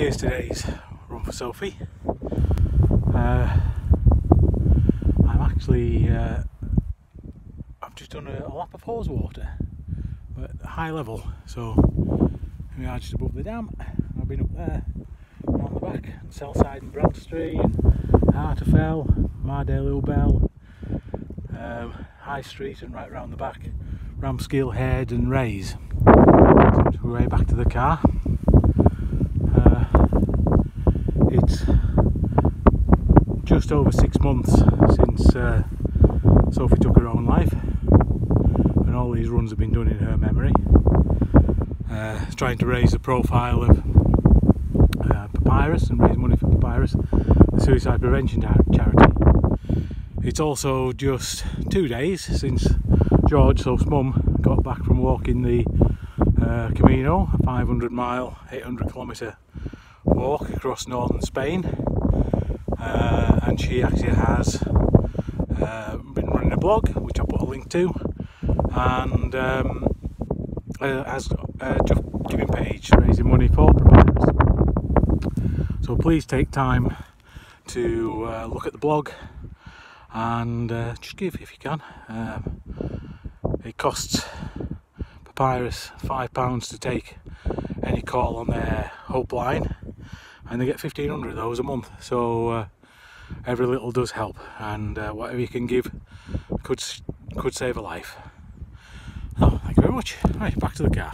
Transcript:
here's today's run for Sophie. Uh, I'm actually, uh, I've just done a, a lap of Haweswater, but high level, so we are just above the dam. I've been up there, on the back, Selside and Branstree, and Harter Fell, Mardale Bell, um, High Street, and right round the back, Rampsgill Head and Raise. So way back to the car. it's just over six months since uh, Sophie took her own life. And all these runs have been done in her memory. Uh, trying to raise the profile of uh, Papyrus and raise money for Papyrus the suicide prevention charity. It's also just two days since George, Soph's mum, got back from walking the uh, Camino, a 500 mile, 800 kilometre walk across northern Spain. Uh, and she actually has uh, been running a blog which I'll put a link to and um, uh, has a just giving page raising money for providers. So please take time to uh, look at the blog and uh, just give if you can. Um, it costs Papyrus £5 to take any call on their Hope line and they get 1500 of those a month so uh, every little does help and uh, whatever you can give could could save a life. Oh thank you very much. Right back to the car